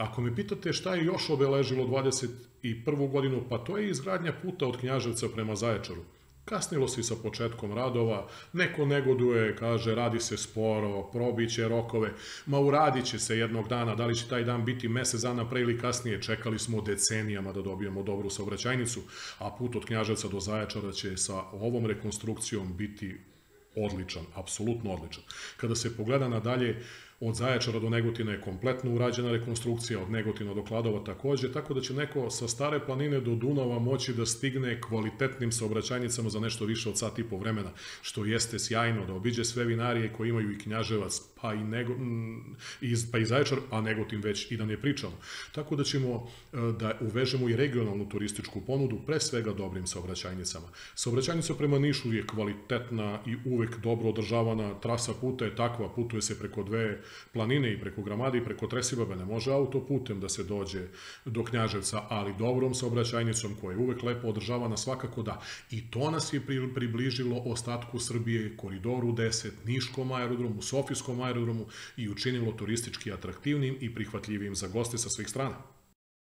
Ako me pitate šta je još obeležilo 21. godinu, pa to je izgradnja puta od Knjaževca prema Zaječaru. Kasnilo se sa početkom radova, neko negoduje, kaže radi se sporo, probiće rokove, ma uradit će se jednog dana, da li će taj dan biti mesec dana pre ili kasnije, čekali smo decenijama da dobijemo dobru saobraćajnicu, a put od Knjaževca do Zaječara će sa ovom rekonstrukcijom biti odličan, apsolutno odličan. Kada se pogleda nadalje, od Zaječara do Negotina je kompletno urađena rekonstrukcija, od Negotina do Kladova takođe, tako da će neko sa stare planine do Dunava moći da stigne kvalitetnim saobraćajnicama za nešto više od sat i po vremena, što jeste sjajno, da obiđe sve vinarije koje imaju i Knjaževac, pa i, nego, iz, pa i Zaječar, a Negotin već i da ne pričamo. Tako da ćemo e, da uvežemo i regionalnu turističku ponudu, pre svega dobrim saobraćajnicama. Saobraćajnica prema Nišu je kvalitetna i uvek dobro održavana, trasa puta je takva, putuje se preko dve planine i preko Gramade i preko Tresibabe ne može autoputem da se dođe do Knjaževca, ali dobrom saobraćajnicom koja je uvek lepo održavana svakako da. I to nas je približilo ostatku Srbije, koridoru 10, Niškom aerodromu, Sofijskom aerodromu i učinilo turistički atraktivnim i prihvatljivim za goste sa svih strana.